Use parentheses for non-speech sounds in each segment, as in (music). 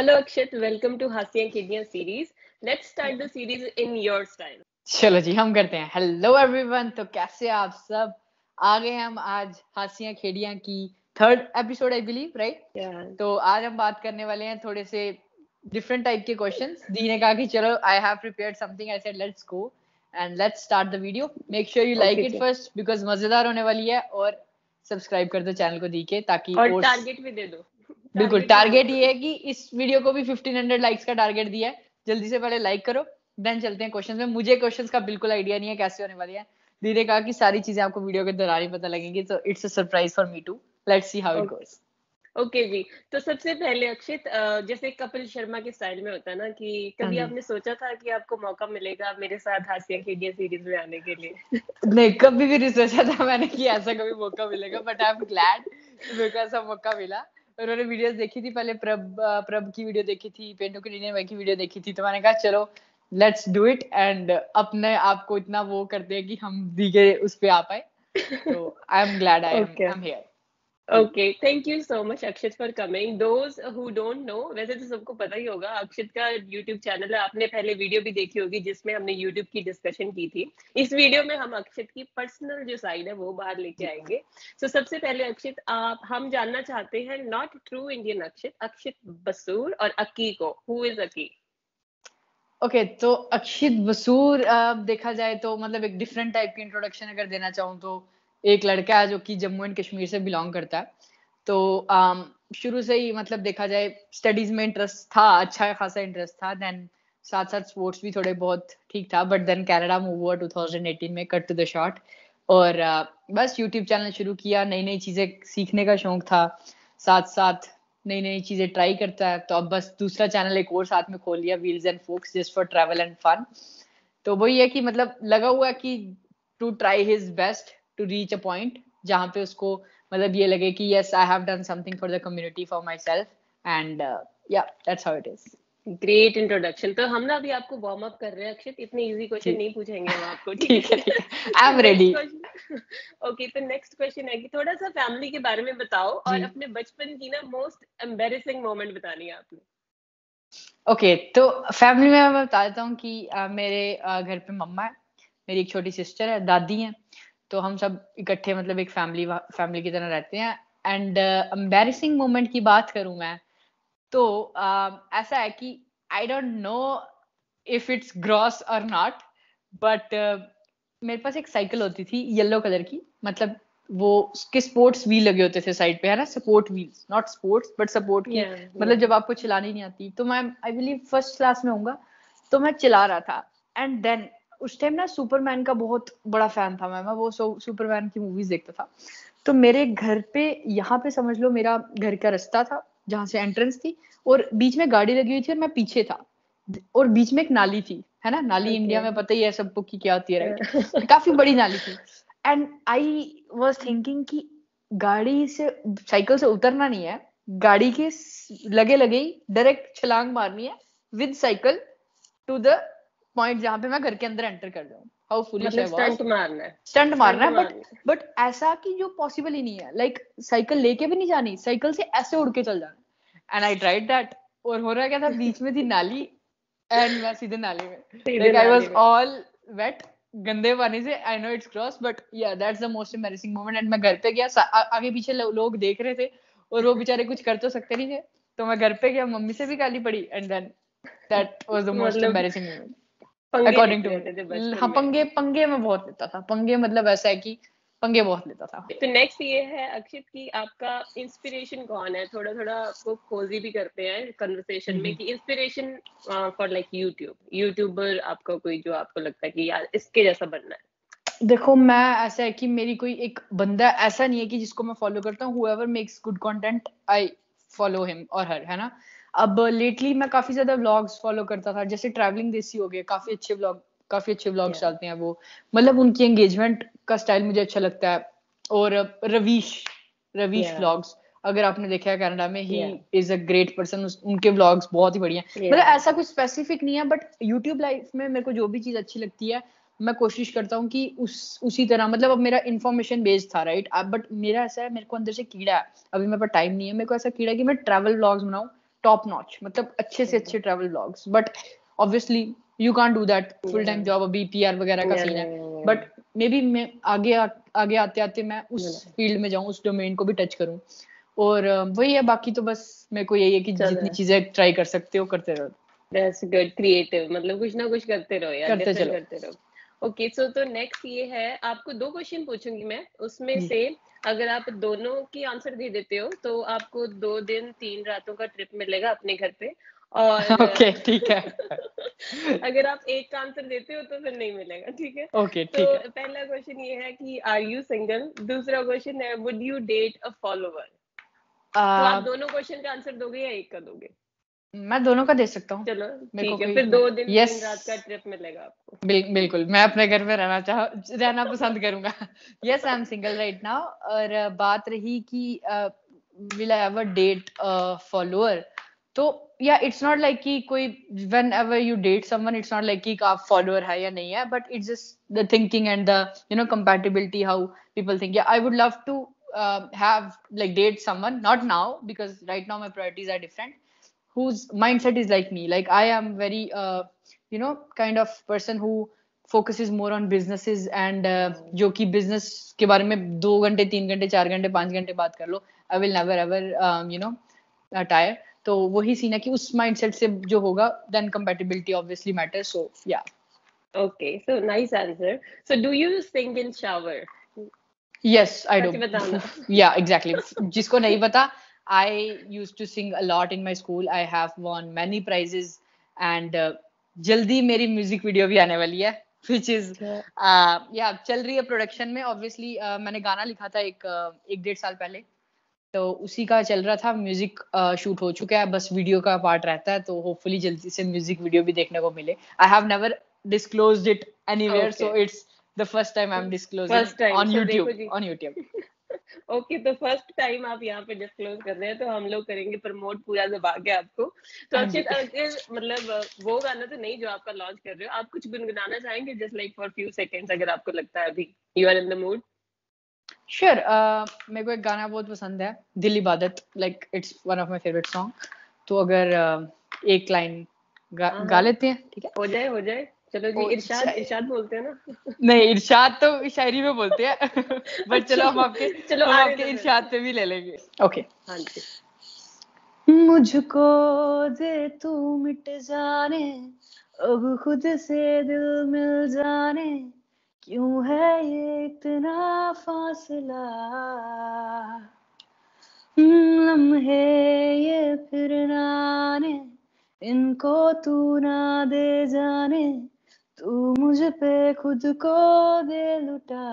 Hello Akshit, welcome to Hasiyan Kiddiyan series. Let's start the series in your style. चलो जी हम करते हैं। हेलो एवरीवन तो कैसे आप सब? आ गए हम आज हंसियाँ खेड़ियाँ की third episode I believe right तो आज हम बात करने वाले हैं थोड़े से डिफरेंट टाइप के क्वेश्चंस दी ने कहा कि चलो I have prepared something I said let's go and let's start the video make sure you like it first because मज़ेदार होने वाली है और सब्सक्राइब कर दो चैनल को दी के ताकि और टारगेट भी दे दो। बिल्कुल टारगेट ये है कि इस वीडियो को भी 1500 लाइक्स का टारगेट दिया है। जल्दी से पहले लाइक करो देन चलते हैं क्वेश्चंस में। मुझे क्वेश्चंस का बिल्कुल आइडिया नहीं है कैसे होने वाली है। दीदी कहा कि सारी चीज़ें आपको वीडियो के दौरान ही पता लगेंगी तो it's a surprise for me too let's see how it goes okay जी तो सबसे पहले अक्षित जैसे कपिल शर्मा के स्टाइल में होता है ना कि कभी हाँ आपने सोचा था कि आपको मौका मिलेगा मेरे साथ हासिया खेडिया सीरीज़ में आने के लिए? नहीं कभी भी नहीं सोचा था मैंने कि ऐसा कभी मौका मिलेगा बट आई एम ग्लैड मेरे को ऐसा मौका मिला। उन्होंने वीडियोस देखी थी पहले प्रभ प्रभ की वीडियो देखी थी पेंटू की डीने की वीडियो देखी थी। तो मैंने कहा चलो लेट्स डू इट एंड अपने आप को इतना वो करते हैं कि हम दीगे उस पे आ पाए। (laughs) तो I am glad I am here okay thank you so much Akshit for coming those who don't know वैसे तो सबको पता ही होगा अक्षित का यूट्यूब चैनल है। आपने पहले वीडियो भी देखी होगी जिसमें हमने यूट्यूब की डिस्कशन की थी। इस वीडियो में हम अक्षित की पर्सनल जो साइड है वो बाहर लेके आएँगे। सो so, सबसे पहले अक्षित आप हम जानना चाहते हैं not true Indian Akshit Akshit Basur और अकी को। Who is Aki okay okay, तो अक्षित बसूर देखा जाए तो मतलब एक डिफरेंट टाइप की इंट्रोडक्शन अगर देना चाहूँ तो एक लड़का है जो कि जम्मू एंड कश्मीर से बिलोंग करता है। तो um, शुरू से ही मतलब देखा जाए स्टडीज़ में इंटरेस्ट था अच्छा खासा इंटरेस्ट था देन साथ साथ स्पोर्ट्स भी थोड़े बहुत ठीक था बट देन कनाडा मूव हुआ 2018 में कट टू द शॉट और uh, बस यूट्यूब चैनल शुरू किया नई नई चीज़ें सीखने का शौक था साथ साथ नई नई चीज़ें ट्राई करता है तो अब बस दूसरा चैनल एक और साथ में खोल लिया wheels and folks just for travel and fun तो वही है कि मतलब लगा हुआ कि to try his best to reach a point जहाँ पे उसको मतलब ये लगे कि yes I have done something for the community for myself and yeah that's how it is great introduction तो हम ना अभी आपको वार्म अप कर रहे हैं अक्षित। इतने इजी क्वेश्चन नहीं पूछेंगे हम आपको (laughs) ठीक है आई एम रेडी ओके तो नेक्स्ट क्वेश्चन है कि थोड़ा सा फैमिली के बारे में बताओ और अपने बचपन की ना मोस्ट एम्बेरसिंग मोमेंट बतानी है आपने। ओके okay, तो फैमिली में मैं बता देता हूँ कि uh, मेरे uh, घर पे मम्मा है मेरी एक छोटी सिस्टर है दादी है। तो हम सब इकट्ठे मतलब एक फैमिली फैमिली की तरह रहते हैं। एंड एम्बेरसिंग मोमेंट की बात करूँ मैं तो uh, ऐसा है कि I don't know if it's gross और नॉट बट मेरे पास एक साइकिल होती थी येलो कलर की मतलब वो उसके स्पोर्ट्स व्हील लगे होते थे साइड पे है ना? Support wheels not sports but support की। Yeah, मतलब जब आपको चलानी नहीं आती तो मैं आई बिलीव फ़र्स्ट क्लास में होऊँगा तो मैं चला रहा था। एंड देन उस टाइम ना सुपरमैन का बहुत बड़ा फ़ैन था मैं मैं वो सुपरमैन की मूवीज़ देखता था। तो मेरे घर पे यहाँ पे समझ लो मेरा घर का रास्ता था जहाँ से एंट्रेंस थी और बीच में गाड़ी लगी हुई थी और मैं पीछे था। और बीच में एक नाली थी है ना? नाली okay. इंडिया में पता ही है सबको की क्या होती है राइट (laughs) काफ़ी बड़ी नाली थी। एंड आई वॉज़ थिंकिंग कि गाड़ी से साइकिल से उतरना नहीं है गाड़ी के लगे लगे ही डायरेक्ट छलांग मारनी है with cycle to the point जहाँ पे मैं घर के अंदर एंटर कर जाऊँ। हाउ फुलिश स्टंट मारना है। स्टंट मारना है बट बट ऐसा कि जो पॉसिबल ही नहीं है। लाइक like, साइकिल लेके भी नहीं जानी साइकिल से ऐसे उड़ के चल जाना। एंड आई ट्राइड दैट और हो रहा क्या था? बीच में थी नाली एंड मैं सीधे नाली में। Like I was all wet गंदे पानी से। I know it's gross but yeah that's the most embarrassing moment and मैं घर पे गया आगे पीछे लोग देख रहे थे। और वो बेचारे कुछ कर तो सकते नहीं थे। तो मैं घर पे गया मम्मी से भी गाली पड़ी। And then that was the most embarrassing moment according to हाँ पंगे पंगे में बहुत लेता था। पंगे मतलब ऐसा है कि पंगे बहुत लेता था। तो नेक्स्ट ये है अक्षित की आपका इंस्पिरेशन कौन है? थोड़ा थोड़ा आपको खोजी भी करते हैं कन्वर्सेशन में हम्म। कि inspiration for like YouTube YouTuber आपका कोई जो आपको लगता है कि यार इसके जैसा बनना है। देखो मैं ऐसा है कि मेरी कोई एक बंदा ऐसा नहीं है कि जिसको मैं फॉलो करता हूँ। Whoever makes good content I follow him और हर है ना? अब लेटली मैं काफ़ी ज़्यादा व्लॉग्स फॉलो करता था जैसे ट्रैवलिंग देसी हो गया काफ़ी अच्छे व्लॉग काफ़ी अच्छे व्लॉग्स डालते हैं वो। मतलब उनकी एंगेजमेंट का स्टाइल मुझे अच्छा लगता है। और रवीश रवीश व्लॉग्स yeah. अगर आपने देखा है कनाडा में he is a great person उनके व्लॉग्स बहुत ही बढ़िया yeah. मतलब ऐसा कुछ स्पेसिफिक नहीं है बट यूट्यूब लाइफ में मेरे को जो भी चीज़ अच्छी लगती है मैं कोशिश करता हूँ कि उस उसी तरह मतलब अब मेरा इन्फॉर्मेशन बेस्ड था राइट बट मेरा ऐसा है मेरे को अंदर से कीड़ा है। अभी मेरे पास टाइम नहीं है मेरे को ऐसा कीड़ा है कि मैं ट्रैवल व्लॉग्स बनाऊँ टॉप नॉच मतलब अच्छे से अच्छे travel blogs but obviously you can't do that full time job अभी पीआर वगैरह का सीन है. बट मे बी मैं आगे आ, आगे आते आते मैं उस फ़ील्ड में जाऊँ उस डोमेन को भी टच करूँ. और वही है बाकी तो बस मेरे को यही है कि जितनी चीज़ें ट्राई कर सकते हो करते रहो. दैट्स गुड क्रिएटिव मतलब कुछ ना कुछ करते रहो यार. करते चलो. करते रहो. ओके सो तो नेक्स्ट ये है आपको दो क्वेश्चन पूछूँगी मैं. उसमें से अगर आप दोनों की आंसर दे देते हो तो आपको दो दिन तीन रातों का ट्रिप मिलेगा अपने घर पे और (laughs) ओके ठीक है। (laughs) अगर आप एक का आंसर देते हो तो फिर नहीं मिलेगा ठीक है? ओके तो है। पहला क्वेश्चन ये है कि आर यू सिंगल दूसरा क्वेश्चन है would you date a follower तो आप दोनों क्वेश्चन का आंसर दोगे या एक का दोगे? मैं दोनों का दे सकता हूँ। चलो ठीक है फिर दो दिन yes, रात का ट्रिप मिलेगा आपको। बिल, बिल्कुल मैं अपने घर में रहना चाह रहना पसंद करूँगा। Yes I am single right now और बात रही कि will I ever date follower तो या इट्स नॉट लाइक कि कोई whenever you date someone it's not like कि आप फॉलोअर है या नहीं है but it's just the thinking and the you know compatibility how people think I would love to have like date someone not now because right now my priorities are different whose mindset is like me like i am very uh, you know kind of person who focuses more on businesses and uh, जो कि business के बारे में दो घंटे तीन घंटे चार घंटे पाँच घंटे बात कर लो I will never ever you know tire तो वही सीन है कि उस माइंडसेट से जो होगा then compatibility obviously matters so yeah okay so nice answer so do you sing in shower yes i do yeah exactly जिसको नहीं पता I used to sing a lot in my school. I have won many prizes and uh, जल्दी मेरी music video भी आने वाली है which is या चल रही है प्रोडक्शन में ऑब्वियसली uh, मैंने गाना लिखा था एक uh, एक डेढ़ साल पहले तो उसी का चल रहा था म्यूज़िक शूट हो चुका है बस वीडियो का पार्ट रहता है तो होपफुली जल्दी से म्यूज़िक वीडियो भी देखने को मिले I have never disclosed it anywhere so it's the first time I am disclosing on YouTube on YouTube. (laughs) Okay तो फ़र्स्ट टाइम आप यहाँ पे डिस्क्लोज कर रहे हैं तो हम लोग करेंगे प्रमोट पूरा दबा के आपको। तो अक्षित अगर मतलब वो गाना तो नहीं जो आपका लॉन्च कर रहे हो आप कुछ गुनगुनाना चाहेंगे just like for few seconds अगर आपको लगता है अभी? You are in the mood sure मेरे को एक गाना बहुत पसंद है Dil Ibadat like it's one of my favourite song तो अगर uh, एक लाइन गा, हाँ, गा हाँ। लेते हैं ठीक है? हो जाए हो जाए। चलो जी इरशाद इरशाद बोलते हैं ना। नहीं इरशाद तो शायरी में बोलते हैं। (laughs) बट चलो हम आपके चलो हम आपके इरशाद पे भी ले लेंगे। ओके हाँ जी। मुझको दे तू मिट जाने अब खुद से दिल मिल जाने क्यों है ये इतना फासला? लम्हे ये फिर नाने इनको तू ना दे जाने तू मुझ पे खुद को दे लुटा।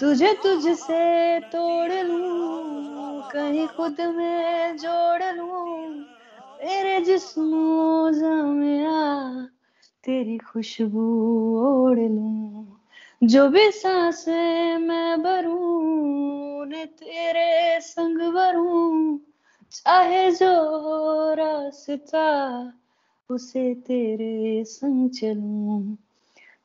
तुझे तुझसे तोड़ लूँ, कहीं खुद में जोड़ लूँ। मेरे जिस्मों में तेरी खुशबू ओढ़ लूँ। जो भी साँसें मैं भरूं ने तेरे संग भरूं। चाहे जो रास्ता उसे तेरे संग चलूँ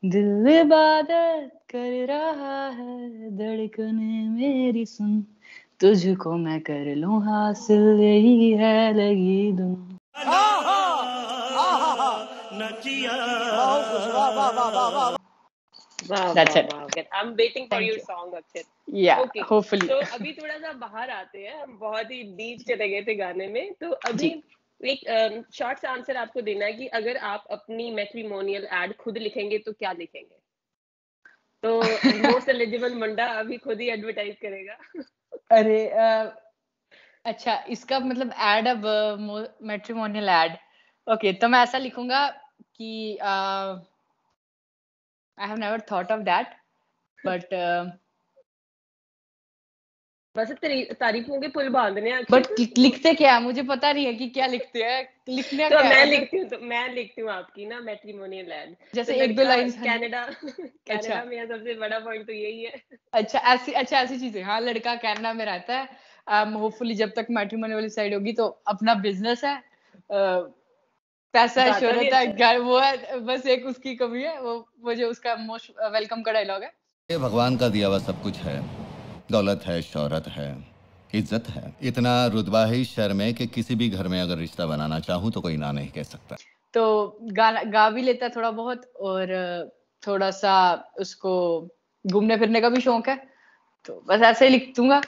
दिल इबादत कर रहा है धड़कने मेरी सुन तुझको मैं कर लूँ हासिल यही है लगी दुन That's it. I'm waiting for Thank your you. song, Akshit. Yeah, okay. hopefully. तो अभी थोड़ा सा बाहर आते हैं हम बहुत ही डीप चले गए थे गाने में तो अभी एक शॉर्ट सा आंसर आपको देना है कि अगर आप अपनी मैट्रिमोनियल एड खुद लिखेंगे तो क्या लिखेंगे? तो मोस्ट एलिजिबल मंडा अभी खुद ही एडवर्टाइज करेगा। अरे आ, अच्छा इसका मतलब एड अब मैट्रिमोनियल एड ओके तो मैं ऐसा लिखूँगा कि I have never thought of that but बस तारीफों के पुल बांधने बट लिखते क्या है? मुझे पता नहीं है कि क्या लिखते हैं। लिखने तो क्या मैं लिखती हूँ तो मैं लिखती हूँ आपकी ना मैट्रिमोनियल लैंड जैसे तो एक दो लाइन कनाडा कनाडा अच्छा। में सबसे बड़ा पॉइंट तो यही है। अच्छा ऐसी अच्छा ऐसी चीज़ें। हाँ लड़का कनाडा में रहता है। Um, होपफुली जब तक मैट्रिमोनियल वाली साइड होगी तो अपना बिज़नेस है। Uh, पैसा है शोहरत है घर वो है बस एक उसकी कमी है। वो मुझे उसका मोस्ट वेलकम का डायलॉग है। ये भगवान का दिया हुआ सब कुछ है। दौलत है, शोहरत है, इज़्ज़त है। इतना रुतबा ही शर्म है कि किसी भी घर में अगर रिश्ता बनाना चाहूँ तो कोई ना नहीं कह सकता। तो गाना, गा भी लेता थोड़ा बहुत और थोड़ा सा उसको घूमने फिरने का भी शौक है। तो बस ऐसे ही लिख दूँगा।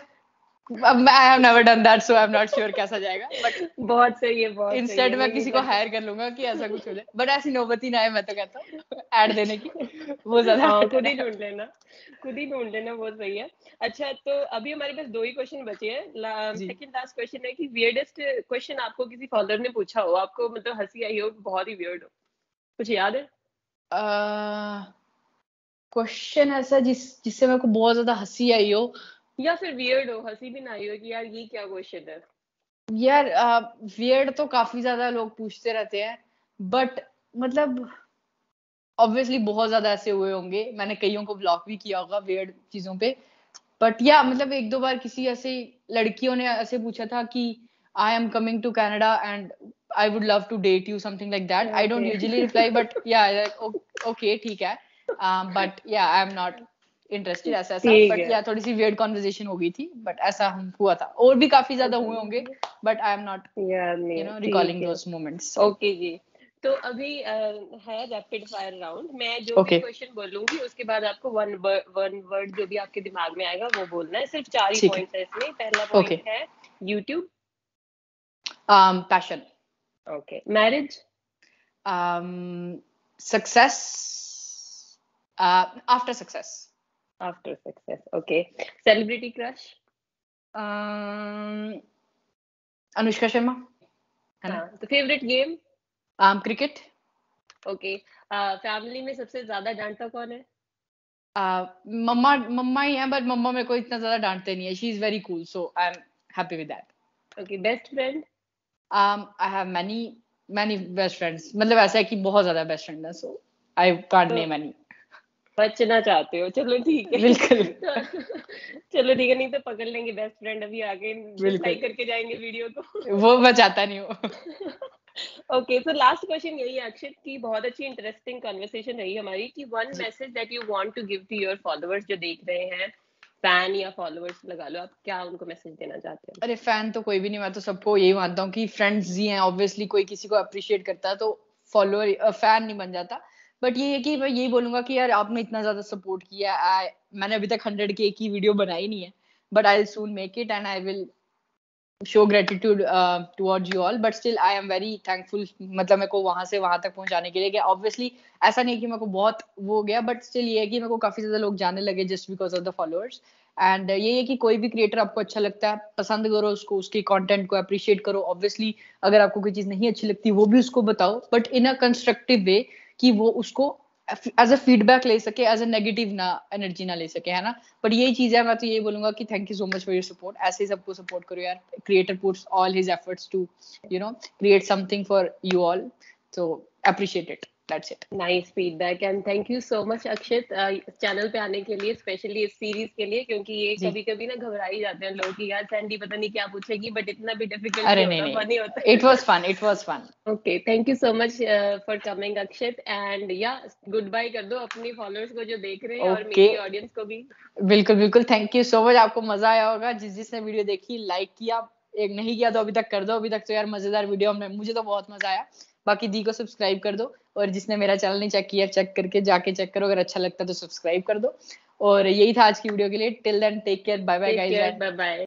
I have never done that so I am not sure कैसा जाएगा बट बहुत सही है बहुत इंस्टेड मैं किसी को हायर कर लूँगा कि ऐसा कुछ हो जाए बट ऐसी नौबती ना है मैं तो कहता हूँ ऐड देने की वो ज़्यादा हाँ, खुद ही। ढूंढ लेना खुद ही ढूंढ लेना बहुत सही है। अच्छा तो अभी हमारे पास दो ही क्वेश्चन बचे हैं सेकंड लास्ट क्वेश्चन है कि वियर्डेस्ट क्वेश्चन आपको किसी फॉलोअर ने पूछा हो आपको मतलब हँसी आई हो बहुत ही वियर्ड हो कुछ याद है? क्वेश्चन ऐसा जिस जिससे मेरे को बहुत ज़्यादा हँसी आई हो या फिर वियर्ड हो हँसी भी ना आई हो कि यार ये क्या क्वेश्चन है? यार वियर्ड uh, तो काफ़ी ज़्यादा लोग पूछते रहते हैं बट मतलब ऑब्वियसली बहुत ज़्यादा ऐसे हुए होंगे। मैंने कईयों को ब्लॉक भी किया होगा वियर्ड चीज़ों पे। बट या yeah, मतलब एक दो बार किसी ऐसे लड़कियों ने ऐसे पूछा था कि I am coming to Canada and I would love to date you something like that I don't usually reply but yeah okay ठीक है। बट या आई एम नॉट इंटरेस्टेड ऐसा ऐसा बट या थोड़ी सी वियर्ड कन्वर्सेशन हो गई थी बट ऐसा हुआ था। और भी काफ़ी ज़्यादा हुए होंगे but I am not you know recalling those moments okay जी। तो अभी है रैपिड फायर राउंड मैं जो okay. भी क्वेश्चन बोलूँगी उसके बाद आपको वन वन वर्ड जो भी आपके दिमाग में आएगा वो बोलना है। सिर्फ़ चार ही पॉइंट्स है। इसमें। पहला पॉइंट okay. है YouTube um passion. Okay marriage um success. Uh after success. Okay. Celebrity crush? Um anushka sharma. हाँ, तो favourite game um, cricket okay family में सबसे ज़्यादा डांटता कौन है? Uh, मम्मा मम्मा ही है बट मम्मा मेरे को इतना ज़्यादा डांटते नहीं है। She is very cool so I am happy with that okay best friend um i have many many best friends. मतलब ऐसा है कि बहुत ज़्यादा बेस्ट फ्रेंड है so I can't name any बचना चाहते हो। चलो ठीक है। बिल्कुल। (laughs) चलो ठीक है नहीं तो पकड़ लेंगे बेस्ट फ्रेंड अभी आगे लाइक करके जाएँगे वीडियो को। वो मैं चाहता नहीं हूँ ओके सो लास्ट क्वेश्चन यही है अक्षित की बहुत अच्छी इंटरेस्टिंग कन्वर्सेशन रही हमारी कि one message that you want to give to your followers जो देख रहे हैं फ़ैन या फॉलोअर्स लगा लो आप क्या उनको मैसेज देना चाहते हैं? अरे फ़ैन तो कोई भी नहीं मैं तो सबको यही मानता हूँ कि फ्रेंड्स ही हैं ऑब्वियसली कोई किसी को अप्रिशिएट करता है तो फॉलोअर फ़ैन नहीं बन जाता। बट ये है कि मैं यही बोलूँगा कि यार आपने इतना ज़्यादा सपोर्ट किया आई मैंने अभी तक हंड्रेड के की वीडियो बनाई नहीं है but I soon make it and I will show gratitude towards you all but still I am very thankful मतलब मेरे को वहाँ से वहाँ तक पहुँचाने के लिए कि ऑब्वियसली ऐसा नहीं है कि मेरे को बहुत वो हो गया बट स्टिल ये है कि मेरे को काफ़ी ज़्यादा लोग जाने लगे just because of the followers and ये है कि कोई भी क्रिएटर आपको अच्छा लगता है, पसंद करो उसको, उसके कंटेंट को अप्रिशिएट करो. ऑब्वियसली अगर आपको कोई चीज़ नहीं अच्छी लगती, वो भी उसको बताओ but in a constructive way कि वो उसको एज अ फीडबैक ले सके एज अ नेगेटिव ना एनर्जी ना ले सके, है ना? बट यही चीज़ है, मैं तो यही बोलूँगा कि thank you so much for your support ऐसे ही सबको सपोर्ट करो यार। Creator puts all his efforts to you know create something for you all so appreciate it. That's it. Nice feedback. And thank you so much Akshit channel uh, पे आने के लिए specially इस सीरीज़ के लिए क्योंकि ये कभी कभी ना घबरा ही जाते हैं लोग कि यार सैंडी पता नहीं क्या पूछेगी बट इतना भी डिफ़िकल्ट अरे नहीं फनी होता it was fun it was fun okay thank you so much for coming Akshit and yeah good bye कर दो अपनी फॉलोअर्स को जो देख रहे हैं okay. और मेरी ऑडियंस को भी। बिल्कुल बिल्कुल थैंक यू सो मच आपको मज़ा आया होगा। जिस जिसने वीडियो देखी लाइक किया एक नहीं किया तो अभी तक कर दो। अभी तक तो यार मज़ेदार वीडियो हमने मुझे तो बहुत मज़ा आया। बाकी दी को सब्सक्राइब कर दो। और जिसने मेरा चैनल नहीं चेक किया चेक करके जाके चेक करो। अगर अच्छा लगता है तो सब्सक्राइब कर दो। और यही था आज की वीडियो के लिए। Till then take care bye bye guys bye bye